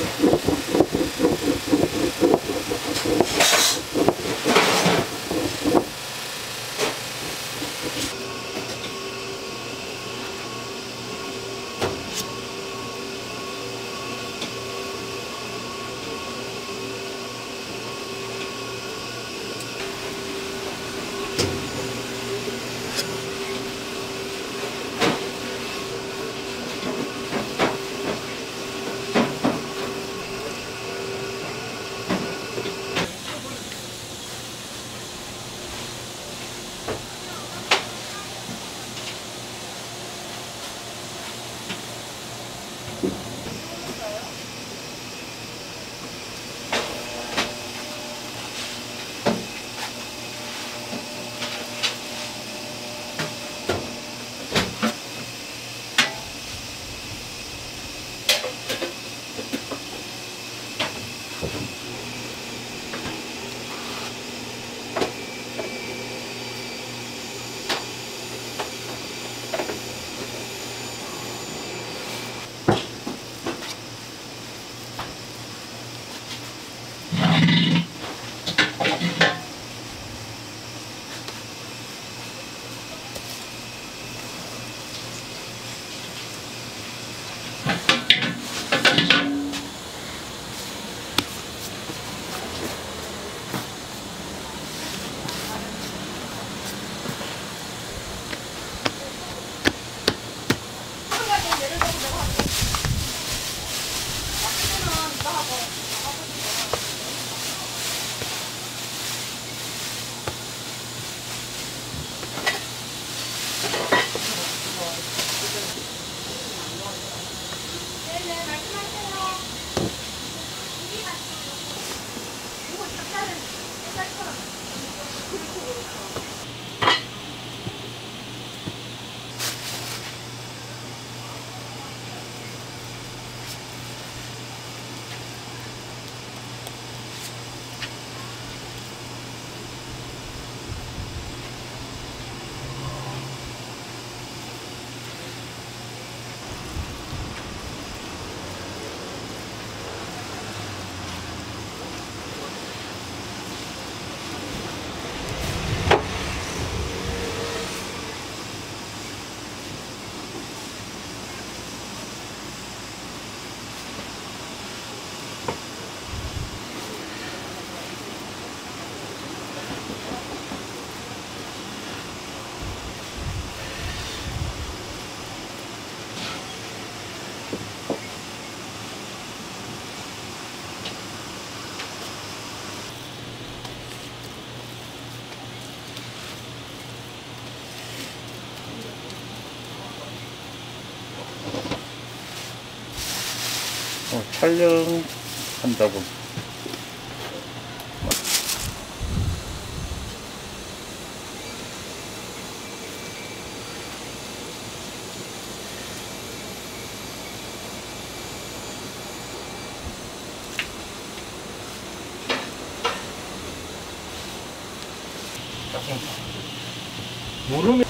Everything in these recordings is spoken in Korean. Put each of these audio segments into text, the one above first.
Yes. Tá bom. 촬영한다고. 모르면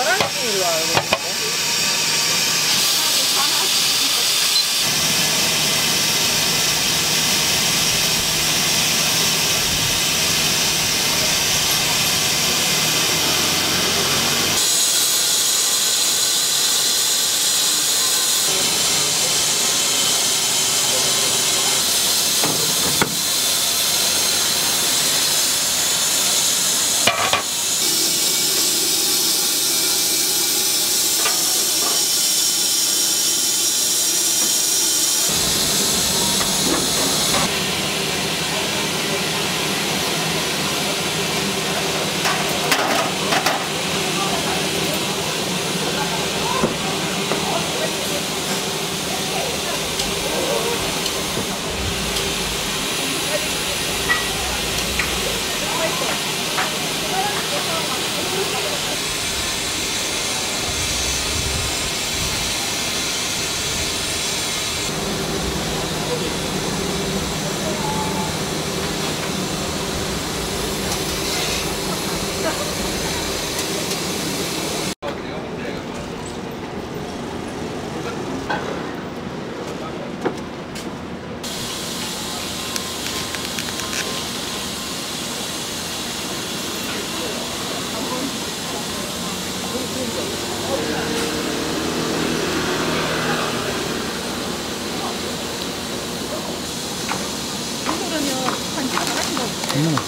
ガランティーは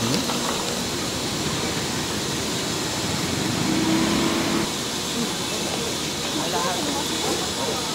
Mm-hmm.